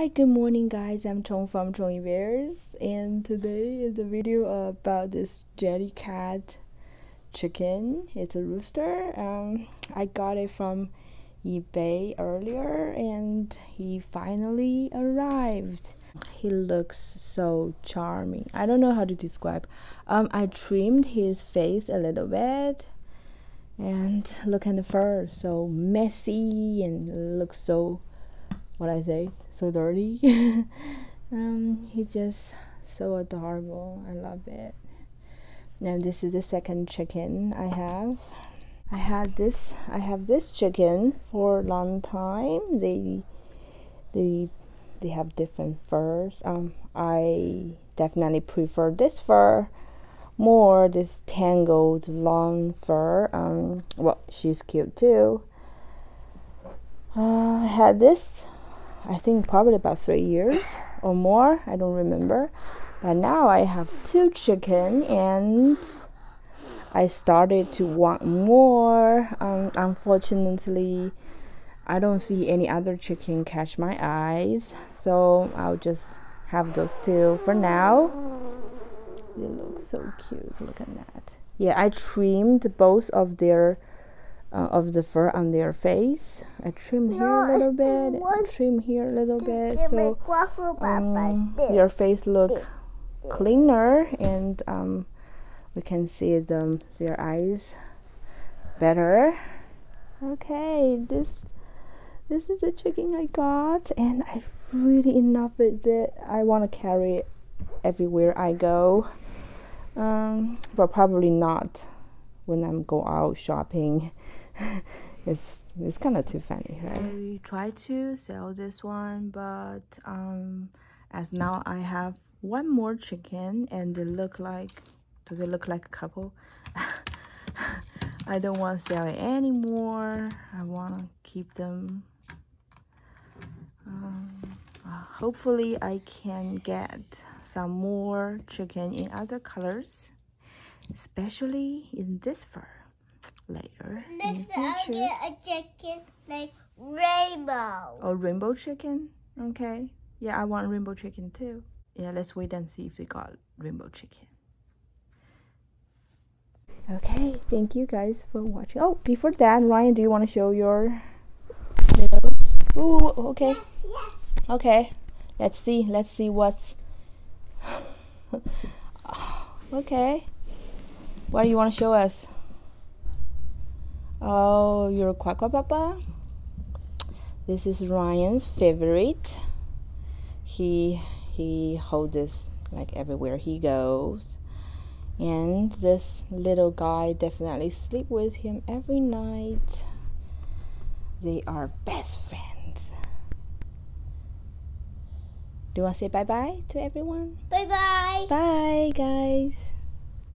Hi, good morning, guys. I'm Chong from Chong Bears, and today is a video about this Jellycat chicken. It's a rooster. Um, I got it from eBay earlier, and he finally arrived. He looks so charming. I don't know how to describe. Um, I trimmed his face a little bit, and look at the fur, so messy and looks so what I say, so dirty. um, he just so adorable. I love it. And this is the second chicken I have. I had this. I have this chicken for a long time. They, they, they have different furs. Um, I definitely prefer this fur more. This tangled long fur. Um, well, she's cute too. Uh, I had this I think probably about three years or more. I don't remember. But now I have two chicken and I started to want more. Um, unfortunately, I don't see any other chicken catch my eyes, so I'll just have those two for now. They look so cute. Look at that. Yeah, I trimmed both of their uh, of the fur on their face. I trim here a little bit, trim here a little bit, so um, your face look cleaner and um, we can see them their eyes better. Okay, this this is the chicken I got, and I really love it. That I want to carry it everywhere I go, um, but probably not when I'm go out shopping. it's it's kind of too funny, right? We try to sell this one, but um, as now I have one more chicken, and they look like do they look like a couple? I don't want to sell it anymore. I want to keep them. Um, uh, hopefully, I can get some more chicken in other colors, especially in this fur later. Next, I'll get a chicken like rainbow. Oh, rainbow chicken? Okay. Yeah, I want rainbow chicken too. Yeah, let's wait and see if they got rainbow chicken. Okay, thank you guys for watching. Oh, before that, Ryan, do you want to show your little? Ooh, okay. Okay, let's see. Let's see what's. okay. What do you want to show us? Oh, your Quackwa Papa? This is Ryan's favorite. He he holds this like everywhere he goes. And this little guy definitely sleep with him every night. They are best friends. Do you want to say bye-bye to everyone? Bye-bye. Bye, guys.